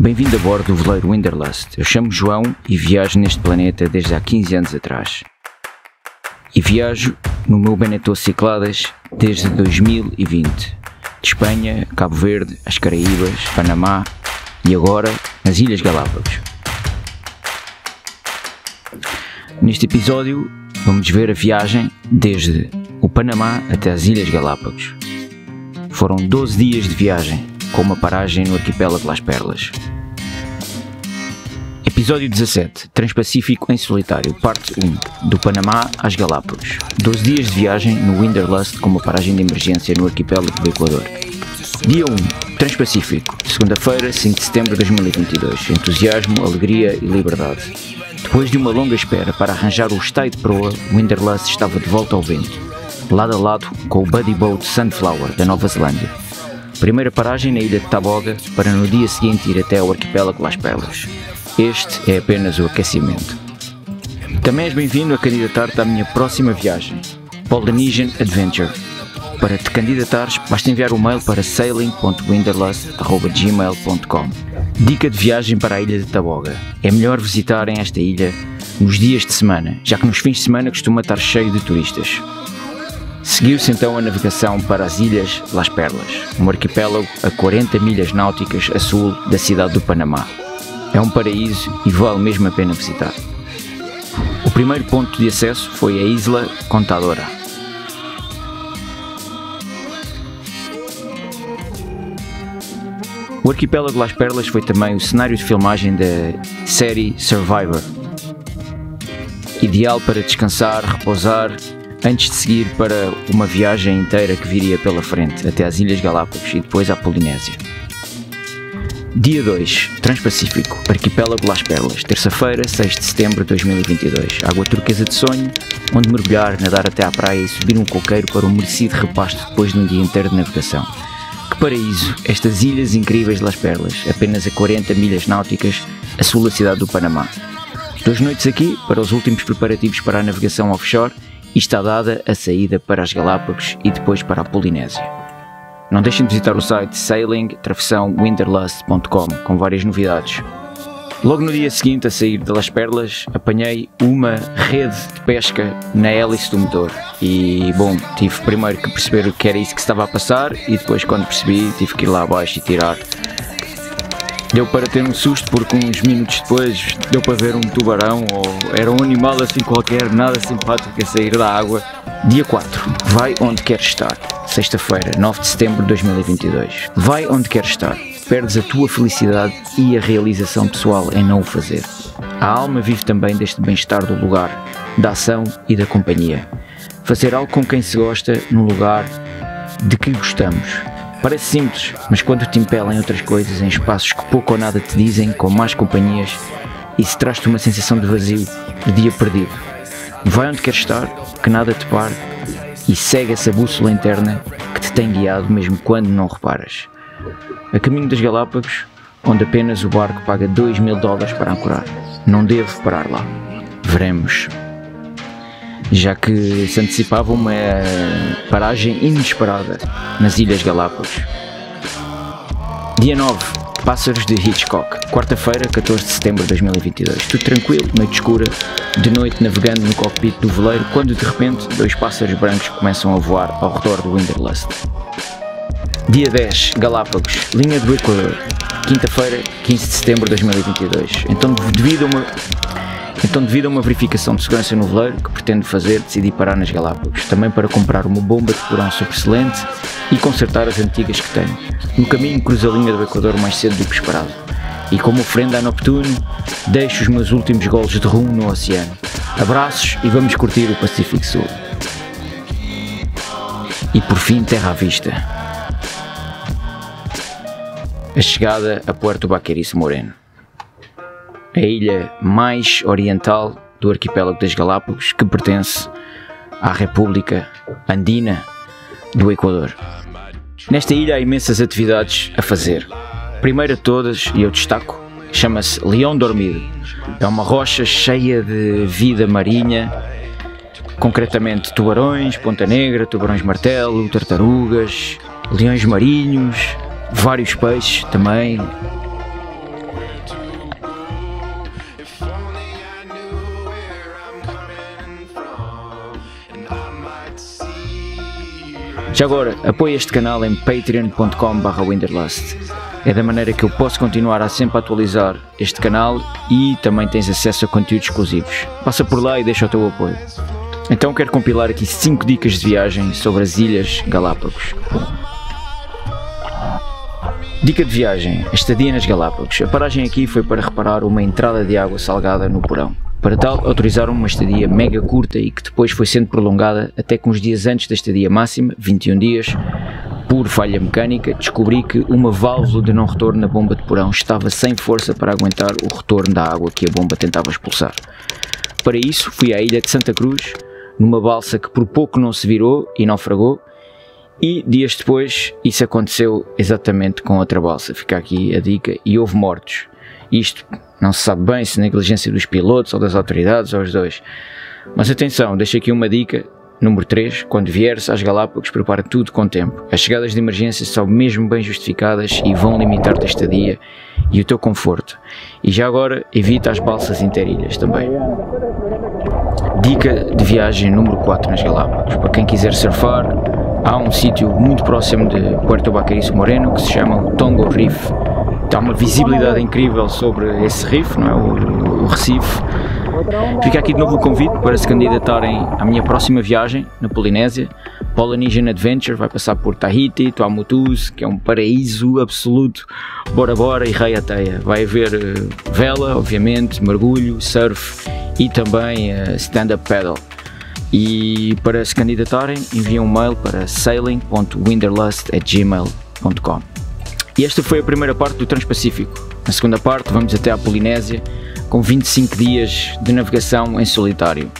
Bem-vindo a bordo do veleiro Winderlust. Eu chamo João e viajo neste planeta desde há 15 anos atrás. E viajo no meu Benetton Cicladas desde 2020. De Espanha, Cabo Verde, as Caraíbas, Panamá e agora nas Ilhas Galápagos. Neste episódio vamos ver a viagem desde o Panamá até as Ilhas Galápagos. Foram 12 dias de viagem, com uma paragem no arquipélago Las Perlas. Episódio 17 Transpacífico em Solitário, parte 1 Do Panamá às Galápagos. 12 dias de viagem no Winderlust com uma paragem de emergência no arquipélago do Equador. Dia 1 Transpacífico, segunda-feira, 5 de setembro de 2022 Entusiasmo, alegria e liberdade. Depois de uma longa espera para arranjar o stay de proa, Winderlust estava de volta ao vento. Lado a lado com o Buddy Boat Sunflower da Nova Zelândia Primeira paragem na ilha de Taboga para no dia seguinte ir até ao arquipélago Las Pelas. Este é apenas o aquecimento. Também és bem-vindo a candidatar-te à minha próxima viagem, Polynesian Adventure. Para te candidatares, basta enviar um mail para sailing.winderlust.gmail.com Dica de viagem para a ilha de Taboga. É melhor visitarem esta ilha nos dias de semana, já que nos fins de semana costuma estar cheio de turistas. Seguiu-se então a navegação para as Ilhas Las Perlas, um arquipélago a 40 milhas náuticas a sul da cidade do Panamá. É um paraíso e vale mesmo a pena visitar. O primeiro ponto de acesso foi a Isla Contadora. O arquipélago Las Perlas foi também o cenário de filmagem da série Survivor. Ideal para descansar, repousar antes de seguir para uma viagem inteira que viria pela frente até às Ilhas Galápagos e depois à Polinésia. Dia 2, Transpacífico, Arquipélago Las Perlas, terça-feira, 6 de setembro de 2022. Água turquesa de sonho, onde mergulhar, nadar até à praia e subir um coqueiro para um merecido repasto depois de um dia inteiro de navegação. Que paraíso, estas ilhas incríveis de Las Perlas, apenas a 40 milhas náuticas a sul da cidade do Panamá. Duas noites aqui para os últimos preparativos para a navegação offshore e está dada a saída para as Galápagos e depois para a Polinésia. Não deixem de visitar o site sailing-winterlust.com com várias novidades. Logo no dia seguinte a sair de Las Perlas, apanhei uma rede de pesca na hélice do motor. E bom, tive primeiro que perceber que era isso que estava a passar e depois quando percebi tive que ir lá abaixo e tirar Deu para ter um susto porque uns minutos depois deu para ver um tubarão ou era um animal assim qualquer, nada simpático a sair da água. Dia 4. Vai onde queres estar. Sexta-feira, 9 de setembro de 2022. Vai onde queres estar. Perdes a tua felicidade e a realização pessoal em não o fazer. A alma vive também deste bem-estar do lugar, da ação e da companhia. Fazer algo com quem se gosta no lugar de que gostamos Parece simples, mas quando te impelem outras coisas em espaços que pouco ou nada te dizem, com más companhias, isso traz-te uma sensação de vazio, de dia perdido. Vai onde queres estar, que nada te pare, e segue essa bússola interna que te tem guiado mesmo quando não reparas. A caminho das Galápagos, onde apenas o barco paga 2 mil dólares para ancorar. Não devo parar lá. Veremos já que se antecipava uma paragem inesperada nas Ilhas Galápagos. Dia 9, Pássaros de Hitchcock, quarta-feira, 14 de setembro de 2022. Tudo tranquilo, noite escura, de noite navegando no cockpit do veleiro, quando de repente dois pássaros brancos começam a voar ao redor do Winderlust. Dia 10, Galápagos, linha do Equador, quinta-feira, 15 de setembro de 2022. Então, devido a uma então, devido a uma verificação de segurança no veleiro que pretendo fazer, decidi parar nas Galápagos, também para comprar uma bomba de porão excelente e consertar as antigas que tenho. No caminho cruzo a linha do Equador mais cedo do que esperado. E como oferenda a Neptuno, deixo os meus últimos golos de rum no oceano. Abraços e vamos curtir o Pacífico Sul. E por fim, terra à vista. A chegada a Puerto Baquerice Moreno a ilha mais oriental do arquipélago das Galápagos, que pertence à República Andina do Equador. Nesta ilha há imensas atividades a fazer. Primeira de todas, e eu destaco, chama-se Leão Dormido. É uma rocha cheia de vida marinha, concretamente tubarões, ponta negra, tubarões martelo, tartarugas, leões marinhos, vários peixes também, Já agora, apoie este canal em patreon.com.br winterlust. É da maneira que eu posso continuar a sempre atualizar este canal e também tens acesso a conteúdos exclusivos. Passa por lá e deixa o teu apoio. Então quero compilar aqui 5 dicas de viagem sobre as Ilhas Galápagos. Dica de viagem: estadia nas Galápagos. A paragem aqui foi para reparar uma entrada de água salgada no porão. Para tal, autorizaram uma estadia mega curta e que depois foi sendo prolongada até que uns dias antes da estadia máxima, 21 dias, por falha mecânica, descobri que uma válvula de não retorno na bomba de porão estava sem força para aguentar o retorno da água que a bomba tentava expulsar. Para isso, fui à ilha de Santa Cruz, numa balsa que por pouco não se virou e naufragou, e dias depois isso aconteceu exatamente com outra balsa. Fica aqui a dica, e houve mortos. Isto não se sabe bem se negligência dos pilotos ou das autoridades ou os dois. Mas atenção, deixo aqui uma dica. Número 3. Quando vieres às Galápagos, prepara tudo com tempo. As chegadas de emergência são mesmo bem justificadas e vão limitar-te a estadia e o teu conforto. E já agora, evita as balsas interilhas também. Dica de viagem número 4 nas Galápagos. Para quem quiser surfar, há um sítio muito próximo de Puerto Baquerizo Moreno que se chama Tongo Reef há uma visibilidade incrível sobre esse reef, não é? o, o Recife. Fica aqui de novo o convite para se candidatarem à minha próxima viagem na Polinésia. Polynesian Adventure vai passar por Tahiti, Tuamotus, que é um paraíso absoluto. Bora Bora e Rei Ateia. Vai haver uh, vela, obviamente, mergulho, surf e também uh, stand-up paddle. E para se candidatarem, enviem um mail para sailing.winderlust.gmail.com e esta foi a primeira parte do Transpacífico. Na segunda parte, vamos até à Polinésia, com 25 dias de navegação em solitário.